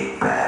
big bang.